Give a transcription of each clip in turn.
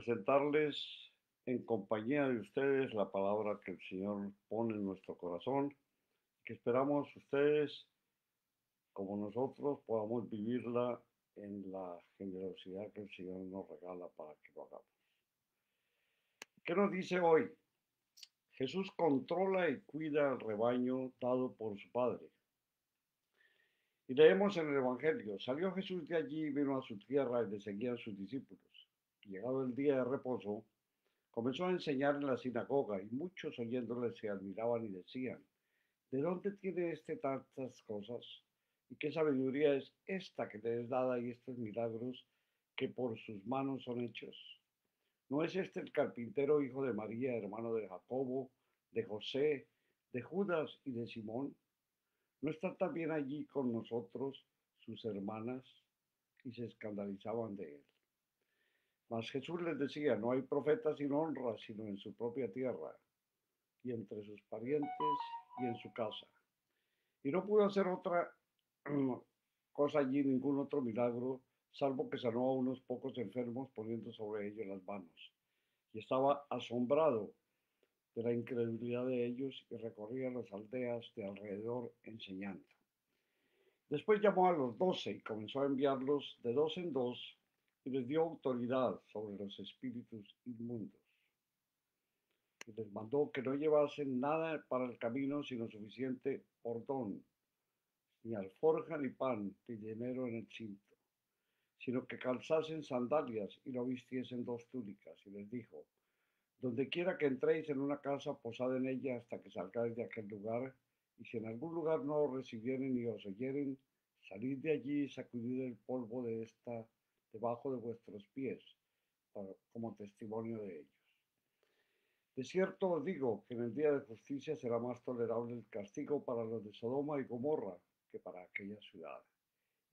presentarles en compañía de ustedes la palabra que el Señor pone en nuestro corazón, que esperamos ustedes, como nosotros, podamos vivirla en la generosidad que el Señor nos regala para que lo hagamos. ¿Qué nos dice hoy? Jesús controla y cuida el rebaño dado por su Padre. Y leemos en el Evangelio, salió Jesús de allí, vino a su tierra y le seguían sus discípulos. Llegado el día de reposo, comenzó a enseñar en la sinagoga y muchos oyéndole se admiraban y decían, ¿de dónde tiene este tantas cosas? ¿Y qué sabiduría es esta que le es dada y estos milagros que por sus manos son hechos? ¿No es este el carpintero hijo de María, hermano de Jacobo, de José, de Judas y de Simón? ¿No están también allí con nosotros sus hermanas? Y se escandalizaban de él. Mas Jesús les decía, no hay profeta sin honra, sino en su propia tierra, y entre sus parientes y en su casa. Y no pudo hacer otra cosa allí, ningún otro milagro, salvo que sanó a unos pocos enfermos poniendo sobre ellos las manos. Y estaba asombrado de la incredulidad de ellos y recorría las aldeas de alrededor enseñando. Después llamó a los doce y comenzó a enviarlos de dos en dos y les dio autoridad sobre los espíritus inmundos. Y les mandó que no llevasen nada para el camino sino suficiente bordón, ni alforja ni pan, ni dinero en el cinto, sino que calzasen sandalias y no vistiesen dos túnicas. Y les dijo, donde quiera que entréis en una casa, posad en ella hasta que salgáis de aquel lugar, y si en algún lugar no os recibieren ni os oyeren, salid de allí y sacudid el polvo de esta debajo de vuestros pies, como testimonio de ellos. De cierto os digo que en el día de justicia será más tolerable el castigo para los de Sodoma y Gomorra que para aquella ciudad.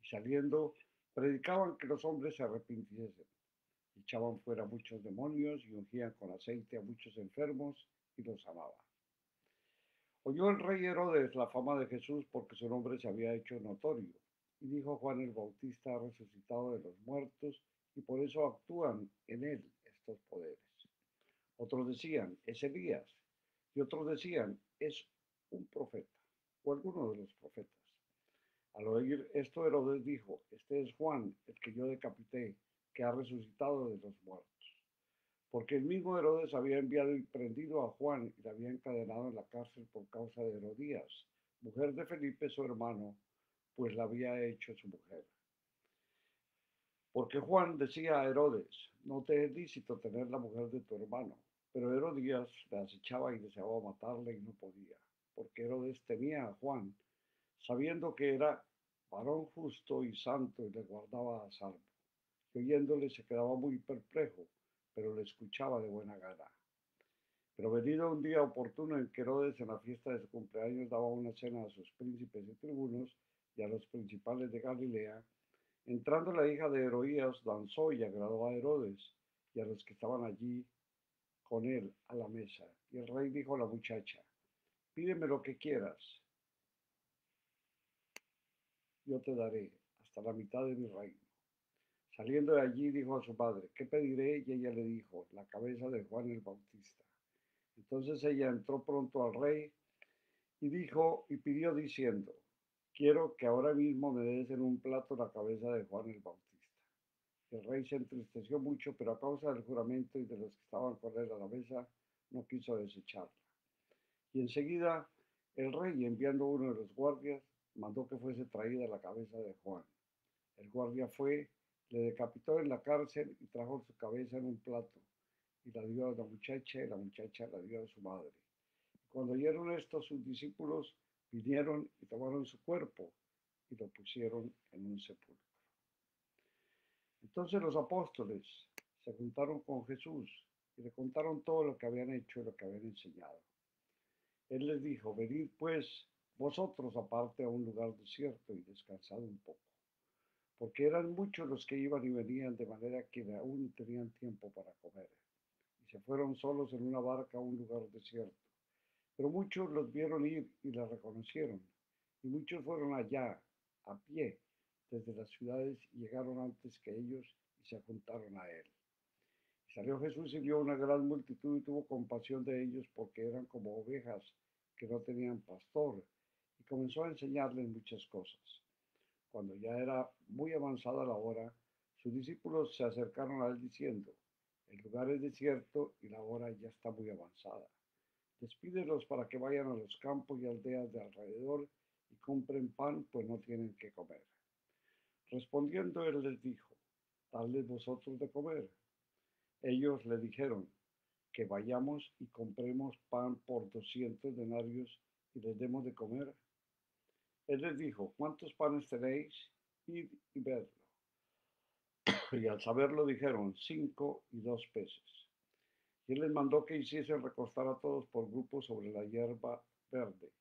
Y saliendo, predicaban que los hombres se arrepintiesen. Echaban fuera muchos demonios y ungían con aceite a muchos enfermos y los amaban. Oyó el rey Herodes la fama de Jesús porque su nombre se había hecho notorio y dijo Juan el Bautista ha resucitado de los muertos y por eso actúan en él estos poderes. Otros decían, es Elías, y otros decían, es un profeta, o alguno de los profetas. Al oír esto, Herodes dijo, este es Juan, el que yo decapité, que ha resucitado de los muertos. Porque el mismo Herodes había enviado y prendido a Juan y le había encadenado en la cárcel por causa de Herodías, mujer de Felipe, su hermano, pues la había hecho su mujer. Porque Juan decía a Herodes, no te es lícito tener la mujer de tu hermano. Pero Herodías le acechaba y deseaba matarle y no podía, porque Herodes temía a Juan, sabiendo que era varón justo y santo y le guardaba a salvo. Y oyéndole se quedaba muy perplejo, pero le escuchaba de buena gana. Pero venido un día oportuno en que Herodes en la fiesta de su cumpleaños daba una cena a sus príncipes y tribunos, y a los principales de Galilea, entrando la hija de Heroías, danzó y agradó a Herodes y a los que estaban allí con él a la mesa. Y el rey dijo a la muchacha, pídeme lo que quieras, yo te daré hasta la mitad de mi reino. Saliendo de allí dijo a su padre, ¿qué pediré? Y ella le dijo, la cabeza de Juan el Bautista. Entonces ella entró pronto al rey y dijo y pidió diciendo, quiero que ahora mismo me des en un plato la cabeza de Juan el Bautista. El rey se entristeció mucho, pero a causa del juramento y de los que estaban con él a la mesa, no quiso desecharla. Y enseguida el rey, enviando uno de los guardias, mandó que fuese traída la cabeza de Juan. El guardia fue, le decapitó en la cárcel y trajo su cabeza en un plato y la dio a la muchacha y la muchacha la dio a su madre. cuando oyeron esto sus discípulos, vinieron y tomaron su cuerpo y lo pusieron en un sepulcro. Entonces los apóstoles se juntaron con Jesús y le contaron todo lo que habían hecho y lo que habían enseñado. Él les dijo, venid pues vosotros aparte a un lugar desierto y descansad un poco, porque eran muchos los que iban y venían de manera que aún tenían tiempo para comer. Y se fueron solos en una barca a un lugar desierto. Pero muchos los vieron ir y la reconocieron, y muchos fueron allá a pie desde las ciudades y llegaron antes que ellos y se juntaron a él. Y salió Jesús y vio una gran multitud y tuvo compasión de ellos porque eran como ovejas que no tenían pastor y comenzó a enseñarles muchas cosas. Cuando ya era muy avanzada la hora, sus discípulos se acercaron a él diciendo, el lugar es desierto y la hora ya está muy avanzada. Despídelos para que vayan a los campos y aldeas de alrededor y compren pan, pues no tienen que comer. Respondiendo él les dijo, Dadles vosotros de comer. Ellos le dijeron, que vayamos y compremos pan por doscientos denarios y les demos de comer. Él les dijo, ¿cuántos panes tenéis? Id y vedlo. Y al saberlo dijeron, cinco y dos peces. Y él les mandó que hiciesen recostar a todos por grupos sobre la hierba verde.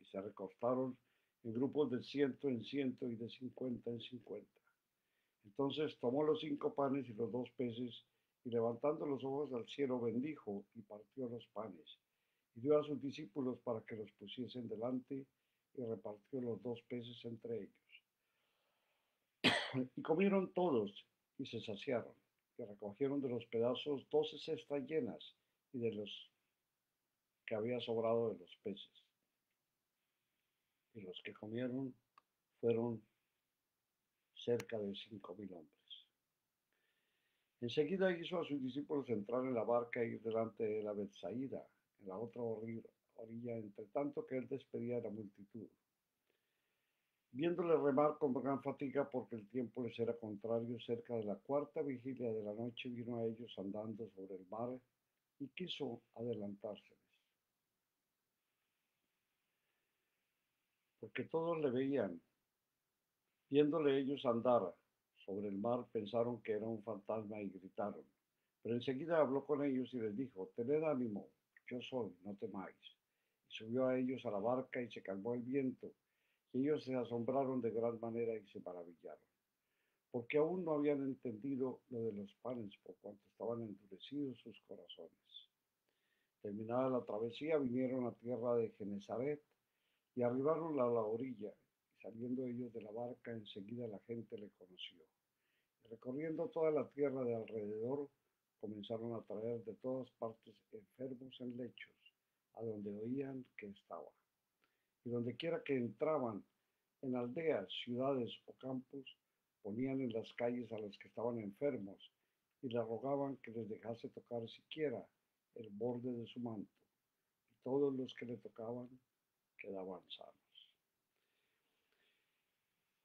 Y se recostaron en grupos de ciento en ciento y de cincuenta en cincuenta. Entonces tomó los cinco panes y los dos peces, y levantando los ojos al cielo bendijo y partió los panes, y dio a sus discípulos para que los pusiesen delante, y repartió los dos peces entre ellos. y comieron todos, y se saciaron, y recogieron de los pedazos doce cestas llenas, y de los que había sobrado de los peces. Y los que comieron fueron cerca de cinco mil hombres. Enseguida hizo a sus discípulos entrar en la barca e ir delante de la Betsaída, en la otra orilla, entre tanto que él despedía a la multitud. Viéndole remar con gran fatiga porque el tiempo les era contrario, cerca de la cuarta vigilia de la noche vino a ellos andando sobre el mar y quiso adelantárseles. Porque todos le veían Viéndole ellos andar sobre el mar, pensaron que era un fantasma y gritaron. Pero enseguida habló con ellos y les dijo, tened ánimo, yo soy, no temáis. Y subió a ellos a la barca y se calmó el viento. Y ellos se asombraron de gran manera y se maravillaron, porque aún no habían entendido lo de los panes, por cuanto estaban endurecidos sus corazones. Terminada la travesía, vinieron a tierra de Genezaret y arribaron a la orilla Saliendo ellos de la barca, enseguida la gente le conoció. Y recorriendo toda la tierra de alrededor, comenzaron a traer de todas partes enfermos en lechos, a donde oían que estaba. Y donde quiera que entraban, en aldeas, ciudades o campos, ponían en las calles a los que estaban enfermos y le rogaban que les dejase tocar siquiera el borde de su manto. Y todos los que le tocaban quedaban sanos.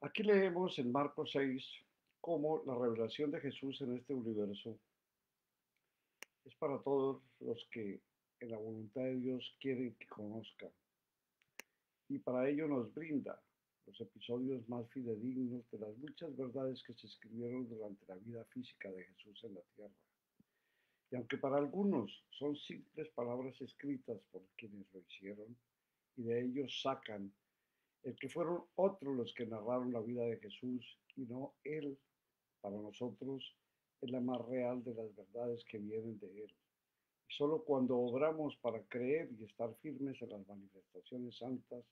Aquí leemos en Marcos 6 cómo la revelación de Jesús en este universo es para todos los que en la voluntad de Dios quieren que conozcan. Y para ello nos brinda los episodios más fidedignos de las muchas verdades que se escribieron durante la vida física de Jesús en la tierra. Y aunque para algunos son simples palabras escritas por quienes lo hicieron, y de ellos sacan el que fueron otros los que narraron la vida de Jesús y no Él, para nosotros es la más real de las verdades que vienen de Él. Y solo cuando obramos para creer y estar firmes en las manifestaciones santas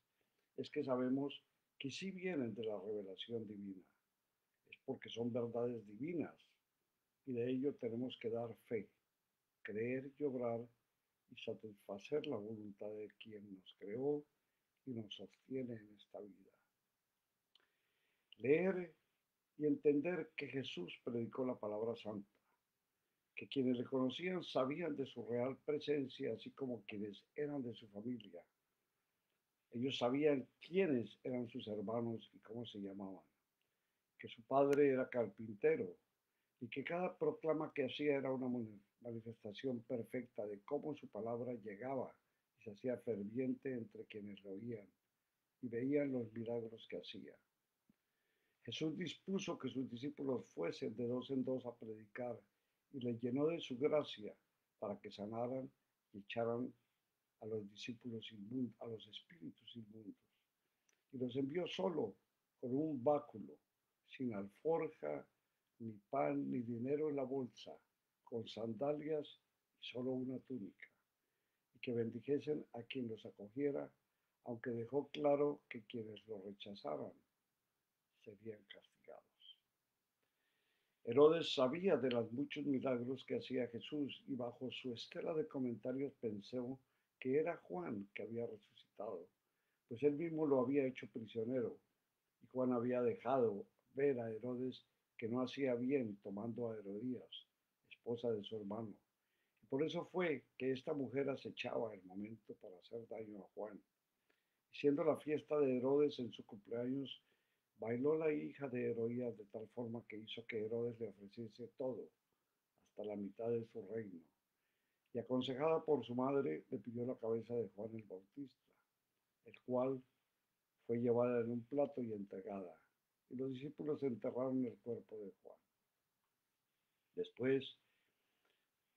es que sabemos que sí vienen de la revelación divina. Es porque son verdades divinas y de ello tenemos que dar fe, creer y obrar y satisfacer la voluntad de quien nos creó y nos sostiene en esta vida. Leer y entender que Jesús predicó la palabra santa, que quienes le conocían sabían de su real presencia, así como quienes eran de su familia. Ellos sabían quiénes eran sus hermanos y cómo se llamaban, que su padre era carpintero y que cada proclama que hacía era una manifestación perfecta de cómo su palabra llegaba y se hacía ferviente entre quienes lo oían y veían los milagros que hacía. Jesús dispuso que sus discípulos fuesen de dos en dos a predicar y les llenó de su gracia para que sanaran y echaran a los discípulos inmundos, a los espíritus inmundos. Y los envió solo con un báculo, sin alforja, ni pan, ni dinero en la bolsa, con sandalias y solo una túnica que bendijesen a quien los acogiera, aunque dejó claro que quienes lo rechazaran serían castigados. Herodes sabía de los muchos milagros que hacía Jesús y bajo su estela de comentarios pensó que era Juan que había resucitado, pues él mismo lo había hecho prisionero y Juan había dejado ver a Herodes que no hacía bien tomando a Herodías, esposa de su hermano. Y por eso fue que esta mujer acechaba el momento para hacer daño a Juan. Y siendo la fiesta de Herodes en su cumpleaños, bailó la hija de Herodías de tal forma que hizo que Herodes le ofreciese todo, hasta la mitad de su reino. Y aconsejada por su madre, le pidió la cabeza de Juan el Bautista, el cual fue llevada en un plato y entregada y los discípulos enterraron el cuerpo de Juan. Después,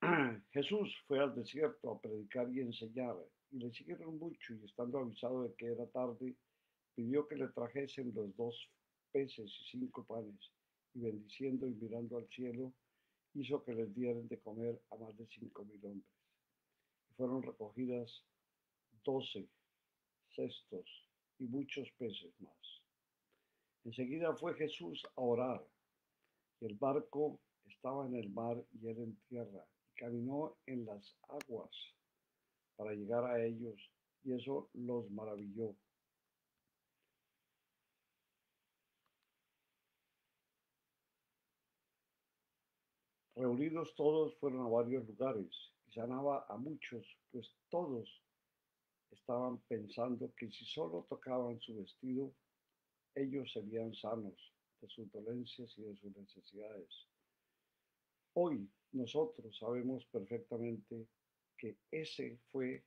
Jesús fue al desierto a predicar y enseñar, y le siguieron mucho, y estando avisado de que era tarde, pidió que le trajesen los dos peces y cinco panes, y bendiciendo y mirando al cielo, hizo que les dieran de comer a más de cinco mil hombres. Y fueron recogidas doce cestos y muchos peces más. Enseguida fue Jesús a orar. Y el barco estaba en el mar y él en tierra. Y caminó en las aguas para llegar a ellos. Y eso los maravilló. Reunidos todos fueron a varios lugares y sanaba a muchos, pues todos estaban pensando que si solo tocaban su vestido, ellos serían sanos de sus dolencias y de sus necesidades. Hoy nosotros sabemos perfectamente que ese fue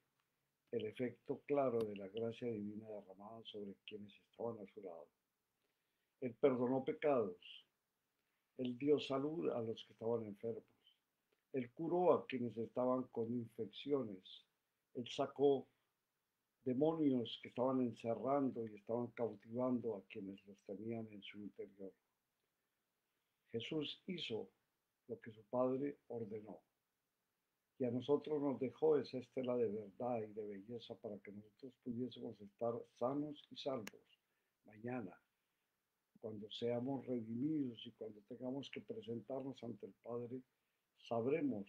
el efecto claro de la gracia divina derramada sobre quienes estaban a su lado. Él perdonó pecados, Él dio salud a los que estaban enfermos, Él curó a quienes estaban con infecciones, Él sacó demonios que estaban encerrando y estaban cautivando a quienes los tenían en su interior. Jesús hizo lo que su Padre ordenó. Y a nosotros nos dejó esa estela de verdad y de belleza para que nosotros pudiésemos estar sanos y salvos mañana, cuando seamos redimidos y cuando tengamos que presentarnos ante el Padre, sabremos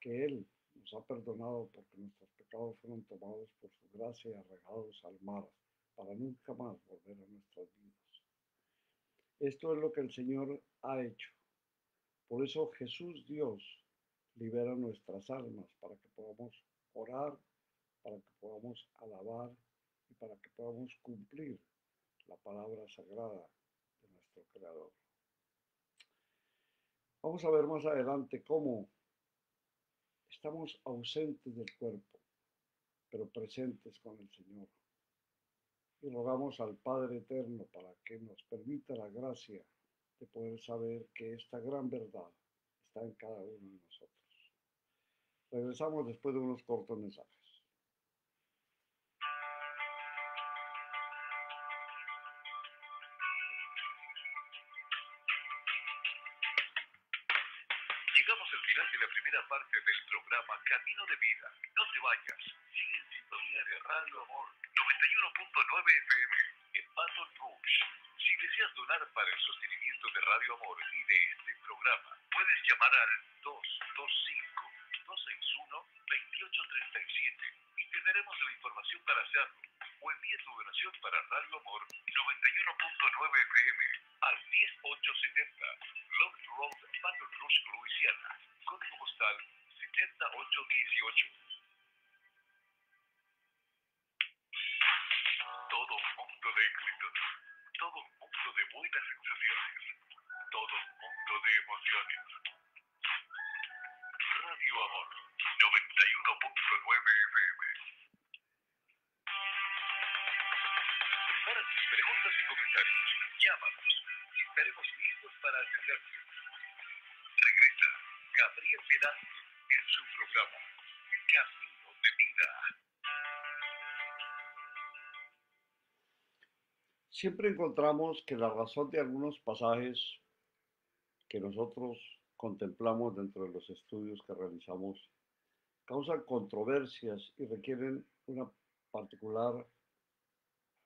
que Él nos ha perdonado porque nuestros pecados fueron tomados por su gracia y arregados al mar para nunca más volver a nuestras vidas. Esto es lo que el Señor ha hecho. Por eso Jesús Dios libera nuestras almas para que podamos orar, para que podamos alabar y para que podamos cumplir la palabra sagrada de nuestro Creador. Vamos a ver más adelante cómo Estamos ausentes del cuerpo, pero presentes con el Señor. Y rogamos al Padre Eterno para que nos permita la gracia de poder saber que esta gran verdad está en cada uno de nosotros. Regresamos después de unos cortos mensajes. you. Siempre encontramos que la razón de algunos pasajes que nosotros contemplamos dentro de los estudios que realizamos causan controversias y requieren una particular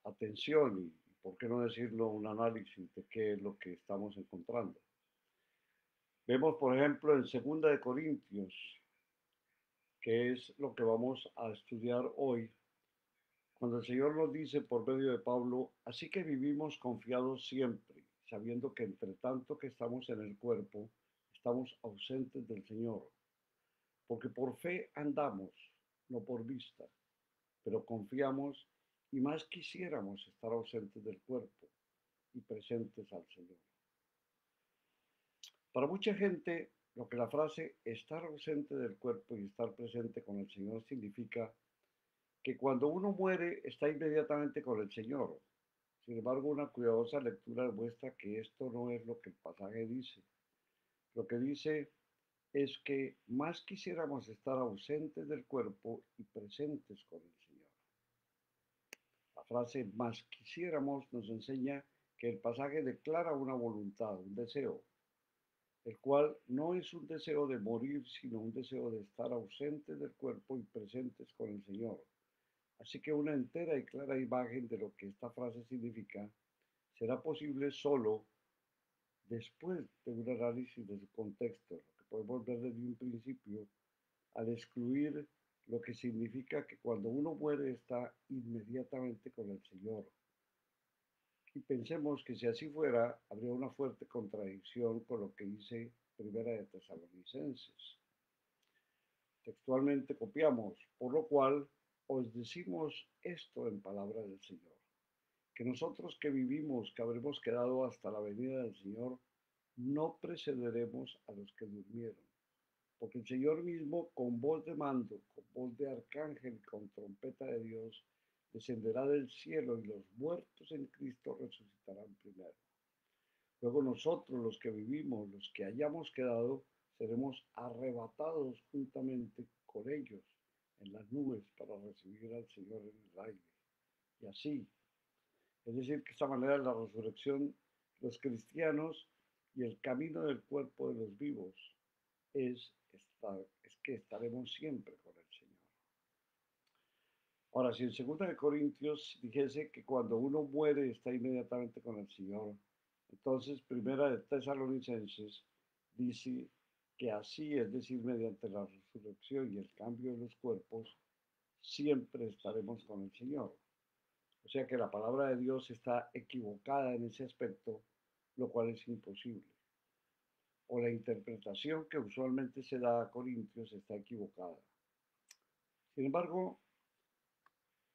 atención y, por qué no decirlo, un análisis de qué es lo que estamos encontrando. Vemos, por ejemplo, en Segunda de Corintios, que es lo que vamos a estudiar hoy, cuando el Señor nos dice por medio de Pablo, así que vivimos confiados siempre, sabiendo que entre tanto que estamos en el cuerpo, estamos ausentes del Señor, porque por fe andamos, no por vista, pero confiamos y más quisiéramos estar ausentes del cuerpo y presentes al Señor. Para mucha gente, lo que la frase estar ausente del cuerpo y estar presente con el Señor significa que cuando uno muere está inmediatamente con el Señor. Sin embargo, una cuidadosa lectura demuestra que esto no es lo que el pasaje dice. Lo que dice es que más quisiéramos estar ausentes del cuerpo y presentes con el Señor. La frase más quisiéramos nos enseña que el pasaje declara una voluntad, un deseo, el cual no es un deseo de morir, sino un deseo de estar ausentes del cuerpo y presentes con el Señor. Así que una entera y clara imagen de lo que esta frase significa será posible solo después de un análisis de su contexto, lo que podemos ver desde un principio, al excluir lo que significa que cuando uno muere está inmediatamente con el Señor, y pensemos que si así fuera, habría una fuerte contradicción con lo que dice Primera de Tesalonicenses. Textualmente copiamos, por lo cual os decimos esto en palabra del Señor, que nosotros que vivimos, que habremos quedado hasta la venida del Señor, no precederemos a los que durmieron, porque el Señor mismo con voz de mando, con voz de arcángel, con trompeta de Dios, descenderá del cielo y los muertos en Cristo resucitarán primero. Luego nosotros, los que vivimos, los que hayamos quedado, seremos arrebatados juntamente con ellos en las nubes para recibir al Señor en el aire. Y así, es decir, que esta manera la resurrección, los cristianos y el camino del cuerpo de los vivos es, estar, es que estaremos siempre con él. Ahora, si en 2 de Corintios dijese que cuando uno muere está inmediatamente con el Señor, entonces primera de Tesalonicenses dice que así, es decir, mediante la resurrección y el cambio de los cuerpos, siempre estaremos con el Señor. O sea que la palabra de Dios está equivocada en ese aspecto, lo cual es imposible. O la interpretación que usualmente se da a Corintios está equivocada. Sin embargo,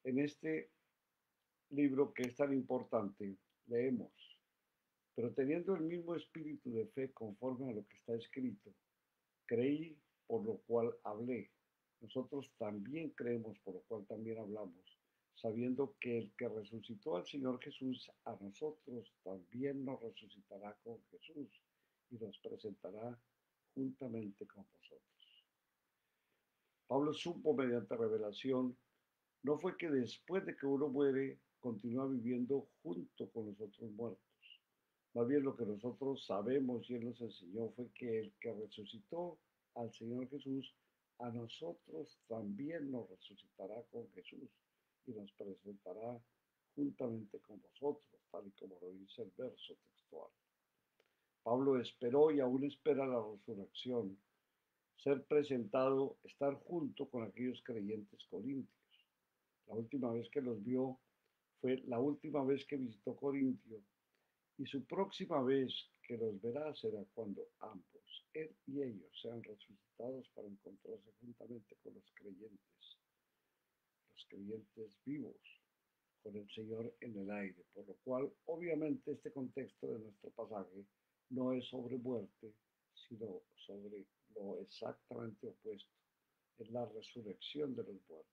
en este libro que es tan importante, leemos, pero teniendo el mismo espíritu de fe conforme a lo que está escrito, creí por lo cual hablé. Nosotros también creemos por lo cual también hablamos, sabiendo que el que resucitó al Señor Jesús, a nosotros también nos resucitará con Jesús y nos presentará juntamente con vosotros. Pablo supo mediante revelación no fue que después de que uno muere continúa viviendo junto con los otros muertos. Más bien lo que nosotros sabemos y Él nos enseñó fue que el que resucitó al Señor Jesús, a nosotros también nos resucitará con Jesús y nos presentará juntamente con vosotros, tal y como lo dice el verso textual. Pablo esperó y aún espera la resurrección, ser presentado, estar junto con aquellos creyentes corintios. La última vez que los vio fue la última vez que visitó Corintio y su próxima vez que los verá será cuando ambos, él y ellos, sean resucitados para encontrarse juntamente con los creyentes, los creyentes vivos, con el Señor en el aire. Por lo cual, obviamente, este contexto de nuestro pasaje no es sobre muerte, sino sobre lo exactamente opuesto, es la resurrección de los muertos.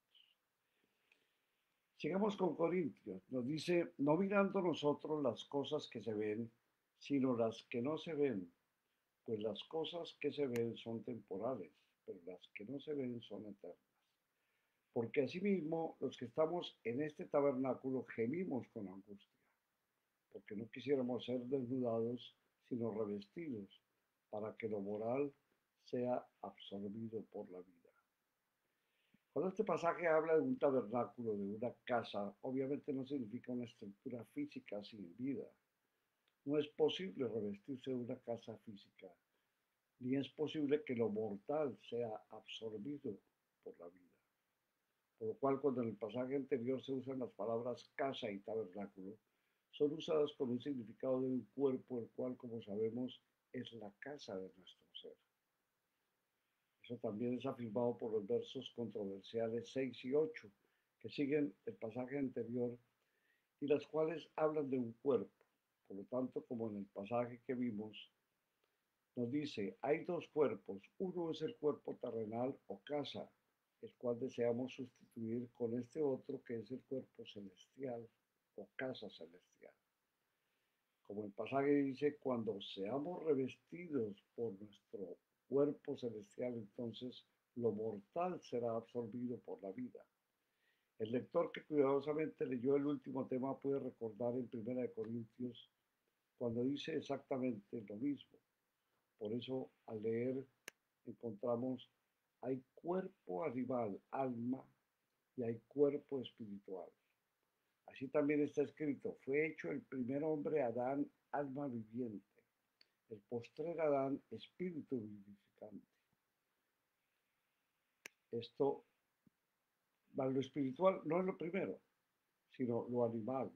Sigamos con Corintios. Nos dice, no mirando nosotros las cosas que se ven, sino las que no se ven, pues las cosas que se ven son temporales, pero las que no se ven son eternas. Porque asimismo los que estamos en este tabernáculo gemimos con angustia, porque no quisiéramos ser desnudados, sino revestidos, para que lo moral sea absorbido por la vida. Cuando este pasaje habla de un tabernáculo, de una casa, obviamente no significa una estructura física sin vida. No es posible revestirse de una casa física, ni es posible que lo mortal sea absorbido por la vida. Por lo cual, cuando en el pasaje anterior se usan las palabras casa y tabernáculo, son usadas con un significado de un cuerpo, el cual, como sabemos, es la casa de nuestro ser. Eso también es afirmado por los versos controversiales 6 y 8, que siguen el pasaje anterior y las cuales hablan de un cuerpo. Por lo tanto, como en el pasaje que vimos, nos dice, hay dos cuerpos, uno es el cuerpo terrenal o casa, el cual deseamos sustituir con este otro que es el cuerpo celestial o casa celestial. Como el pasaje dice, cuando seamos revestidos por nuestro cuerpo celestial, entonces lo mortal será absorbido por la vida. El lector que cuidadosamente leyó el último tema puede recordar en Primera de Corintios cuando dice exactamente lo mismo. Por eso al leer encontramos hay cuerpo animal, alma, y hay cuerpo espiritual. Así también está escrito, fue hecho el primer hombre Adán, alma viviente, el postrer Adán, espíritu vivificante. Esto, lo espiritual no es lo primero, sino lo animal.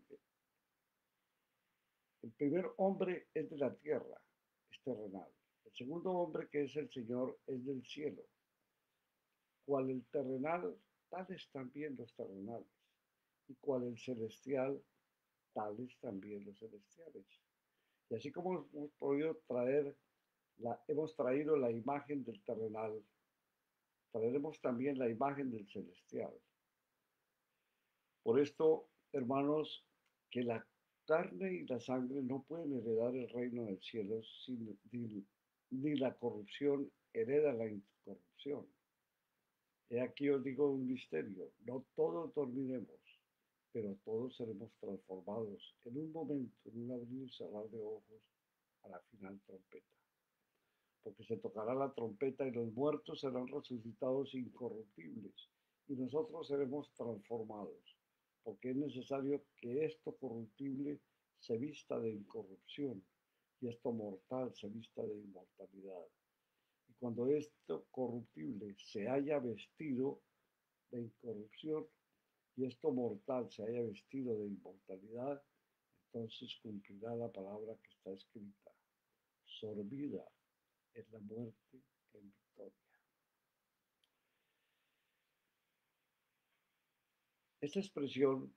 El primer hombre es de la tierra, es terrenal. El segundo hombre, que es el Señor, es del cielo. Cual el terrenal, tales también los terrenales. Y cual el celestial, tales también los celestiales. Y así como hemos podido traer, hemos traído la imagen del terrenal, traeremos también la imagen del celestial. Por esto, hermanos, que la carne y la sangre no pueden heredar el reino del cielo, sin, ni la corrupción hereda la incorrupción. He aquí os digo un misterio, no todos dormiremos, pero todos seremos transformados en un momento, en un abrir y cerrar de ojos, a la final trompeta. Porque se tocará la trompeta y los muertos serán resucitados incorruptibles, y nosotros seremos transformados, porque es necesario que esto corruptible se vista de incorrupción y esto mortal se vista de inmortalidad. Y cuando esto corruptible se haya vestido de incorrupción y esto mortal se haya vestido de inmortalidad, entonces cumplirá la palabra que está escrita. Sorbida es la muerte en victoria. Esta expresión,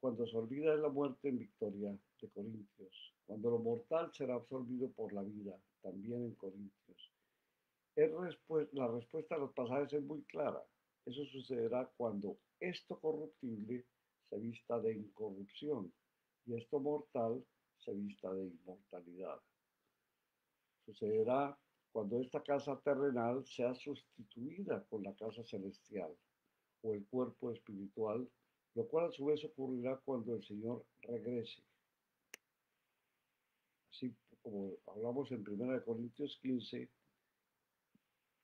cuando sorbida es la muerte en victoria, de Corintios, cuando lo mortal será absorbido por la vida, también en Corintios. Es la respuesta a los pasajes es muy clara. Eso sucederá cuando esto corruptible se vista de incorrupción y esto mortal se vista de inmortalidad. Sucederá cuando esta casa terrenal sea sustituida con la casa celestial o el cuerpo espiritual, lo cual a su vez ocurrirá cuando el Señor regrese así como hablamos en 1 Corintios 15,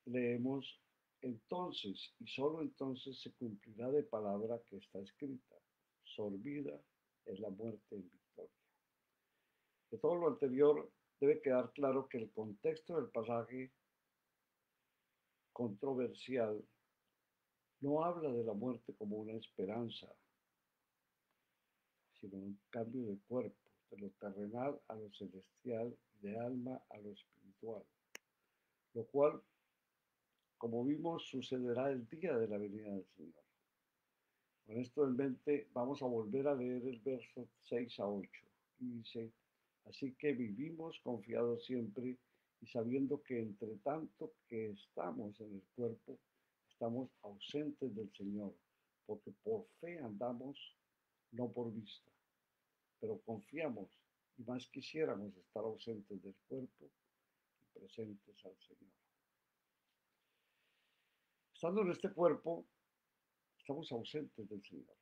leemos, entonces y solo entonces se cumplirá de palabra que está escrita, sorbida es la muerte en victoria. De todo lo anterior debe quedar claro que el contexto del pasaje controversial no habla de la muerte como una esperanza, sino un cambio de cuerpo de lo terrenal a lo celestial de alma a lo espiritual, lo cual, como vimos, sucederá el día de la venida del Señor. Con esto en mente, vamos a volver a leer el verso 6 a 8. Y dice, así que vivimos confiados siempre y sabiendo que entre tanto que estamos en el cuerpo, estamos ausentes del Señor, porque por fe andamos, no por vista pero confiamos y más quisiéramos estar ausentes del cuerpo y presentes al Señor. Estando en este cuerpo, estamos ausentes del Señor.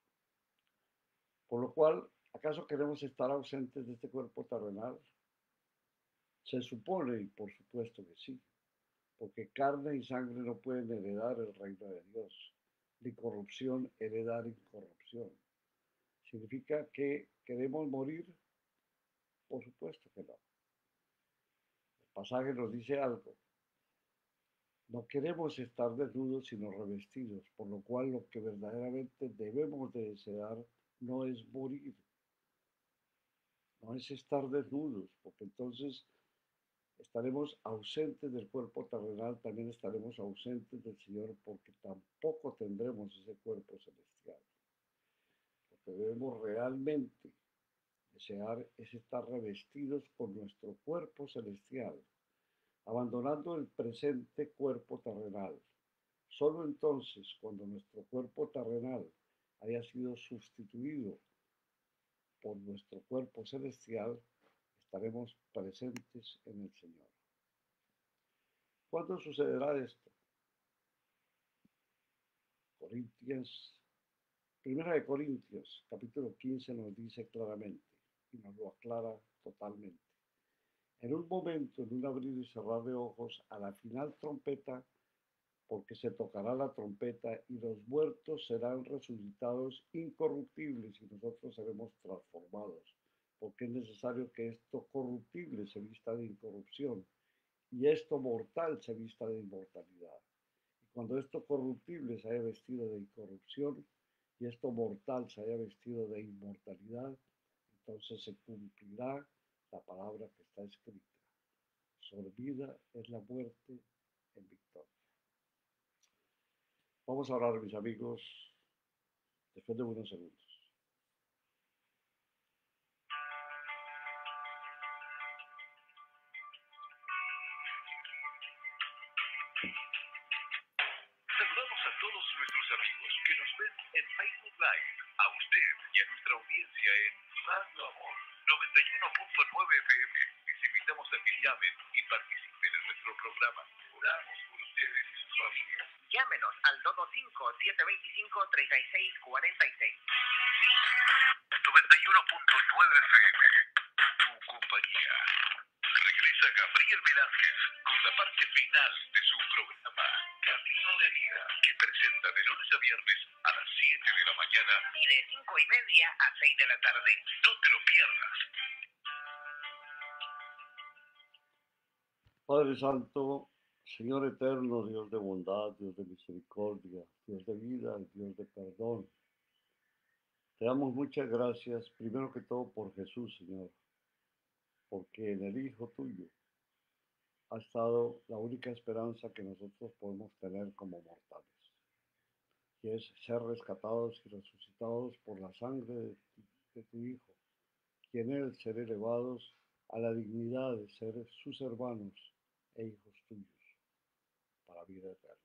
Por lo cual, ¿acaso queremos estar ausentes de este cuerpo terrenal? Se supone, y por supuesto que sí, porque carne y sangre no pueden heredar el reino de Dios, ni corrupción heredar incorrupción. ¿Significa que queremos morir? Por supuesto que no. El pasaje nos dice algo. No queremos estar desnudos sino revestidos, por lo cual lo que verdaderamente debemos de desear no es morir, no es estar desnudos, porque entonces estaremos ausentes del cuerpo terrenal, también estaremos ausentes del Señor, porque tampoco tendremos ese cuerpo celestial. Lo que debemos realmente desear es estar revestidos con nuestro cuerpo celestial, abandonando el presente cuerpo terrenal. Solo entonces, cuando nuestro cuerpo terrenal haya sido sustituido por nuestro cuerpo celestial, estaremos presentes en el Señor. ¿Cuándo sucederá esto? Corintios, Primera de Corintios, capítulo 15 nos dice claramente y nos lo aclara totalmente. En un momento, en un abrir y cerrar de ojos, a la final trompeta, porque se tocará la trompeta y los muertos serán resucitados incorruptibles y nosotros seremos transformados, porque es necesario que esto corruptible se vista de incorrupción y esto mortal se vista de inmortalidad. Y cuando esto corruptible se haya vestido de incorrupción y esto mortal se haya vestido de inmortalidad, entonces se cumplirá la palabra que está escrita. Sorbida es la muerte en victoria. Vamos a orar, mis amigos, después de unos segundos. 225-725-3646. 91.9 FM, tu compañía. Regresa Gabriel Velázquez con la parte final de su programa, Camino de Vida, que presenta de lunes a viernes a las 7 de la mañana. Y de 5 y media a 6 de la tarde. No te lo pierdas. Padre Santo, Señor eterno, Dios de bondad, Dios de misericordia, Dios de vida, Dios de perdón. Te damos muchas gracias, primero que todo por Jesús, Señor, porque en el Hijo tuyo ha estado la única esperanza que nosotros podemos tener como mortales, y es ser rescatados y resucitados por la sangre de tu, de tu Hijo, y en él ser elevados a la dignidad de ser sus hermanos e hijos tuyos vida eterna.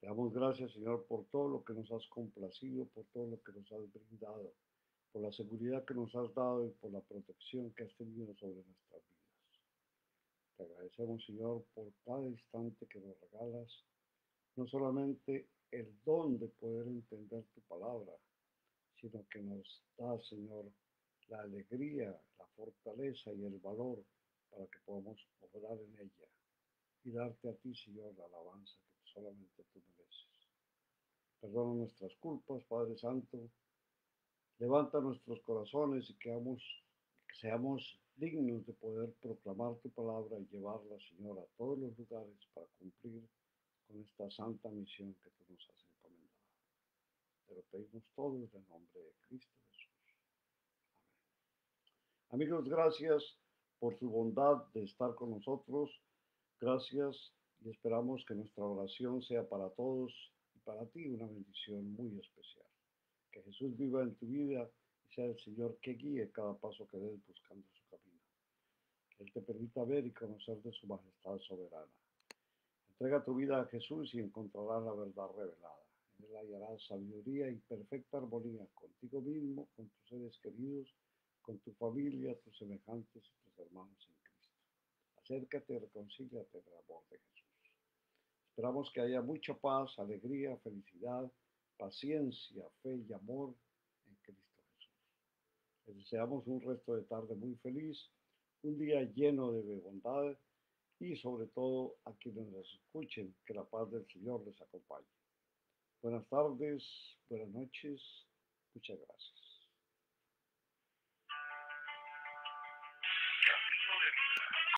Te damos gracias, Señor, por todo lo que nos has complacido, por todo lo que nos has brindado, por la seguridad que nos has dado y por la protección que has tenido sobre nuestras vidas. Te agradecemos, Señor, por cada instante que nos regalas, no solamente el don de poder entender tu palabra, sino que nos da, Señor, la alegría, la fortaleza y el valor para que podamos obrar en ella y darte a ti, Señor, la alabanza que solamente tú mereces. Perdona nuestras culpas, Padre Santo. Levanta nuestros corazones y que, que seamos dignos de poder proclamar tu palabra y llevarla, Señor, a todos los lugares para cumplir con esta santa misión que tú nos has encomendado. Te lo pedimos todo en el nombre de Cristo Jesús. Amigos, gracias por su bondad de estar con nosotros. Gracias y esperamos que nuestra oración sea para todos y para ti una bendición muy especial. Que Jesús viva en tu vida y sea el Señor que guíe cada paso que des buscando su camino. Que Él te permita ver y conocer de su majestad soberana. Entrega tu vida a Jesús y encontrarás la verdad revelada. En Él hallarás sabiduría y perfecta armonía contigo mismo, con tus seres queridos, con tu familia, tus semejantes y tus hermanos. Acércate y reconcíliate en el amor de Jesús. Esperamos que haya mucha paz, alegría, felicidad, paciencia, fe y amor en Cristo Jesús. Les deseamos un resto de tarde muy feliz, un día lleno de bondad y sobre todo a quienes nos escuchen, que la paz del Señor les acompañe. Buenas tardes, buenas noches, muchas gracias.